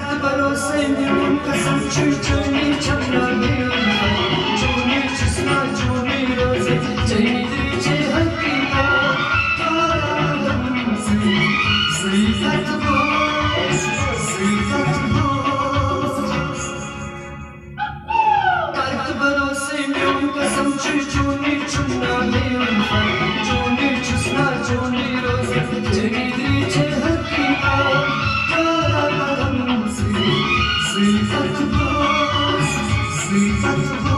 برا زندگیم قسم چوی جونی چم نمیرم جونی چسنا جونی رازه جیدی چه حقی با دارم سیزت باز سیزت باز درد برا زندگیم قسم چوی جونی چم نمیرم جونی چسنا جونی رازه جیدی Dreams